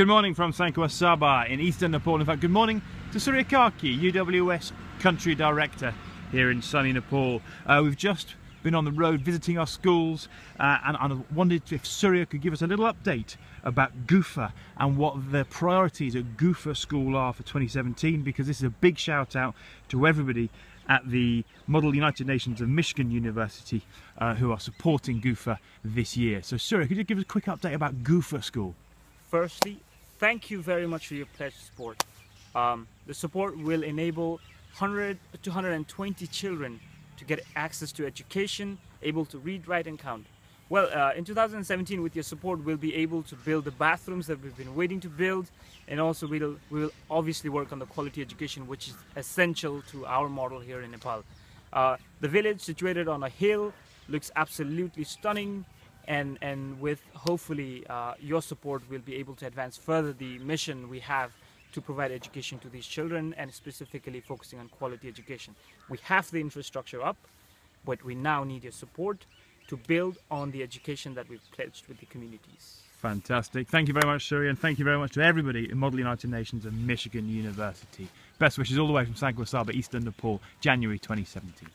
Good morning from Sankhuwasabha in eastern Nepal. In fact, good morning to Surya Karki, UWS Country Director here in sunny Nepal. Uh, we've just been on the road visiting our schools uh, and, I wondered if Surya could give us a little update about GUFA and what the priorities at GUFA School are for 2017 because this is a big shout out to everybody at the Model United Nations of Michigan University uh, who are supporting GUFA this year. So Surya, could you give us a quick update about GUFA School? Firstly, thank you very much for your pledge support. Um, the support will enable 100 to 120 children to get access to education, able to read, write and count. Well, uh, in 2017, with your support, we'll be able to build the bathrooms that we've been waiting to build, and also we'll, we'll obviously work on the quality education, which is essential to our model here in Nepal. Uh, the village, situated on a hill, looks absolutely stunning, and, and with hopefully uh, your support, we'll be able to advance further the mission we have to provide education to these children and specifically focusing on quality education. We have the infrastructure up, but we now need your support to build on the education that we've pledged with the communities. Fantastic. Thank you very much, Surya, and thank you very much to everybody in Model United Nations and Michigan University. Best wishes all the way from Sankhuwasabha, Eastern Nepal, January 2017.